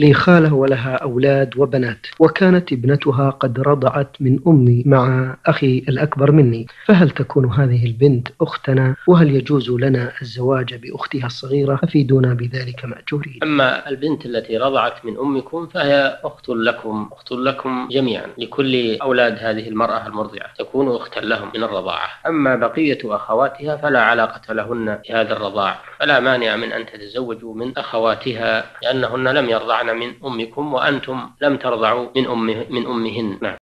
لي خالة ولها أولاد وبنات وكانت ابنتها قد رضعت من أمي مع أخي الأكبر مني. فهل تكون هذه البنت أختنا؟ وهل يجوز لنا الزواج بأختها الصغيرة؟ أفيدونا بذلك مأجورين. أما البنت التي رضعت من أمكم فهي أخت لكم أخت لكم جميعا. لكل أولاد هذه المرأة المرضعة تكون أختا لهم من الرضاعة. أما بقية أخواتها فلا علاقة لهن بهذا الرضاع. فلا مانع من أن تتزوجوا من أخواتها لأنهن لم يرضعن. من أمكم وأنتم لم ترضعوا من أم من أمهن. نعم.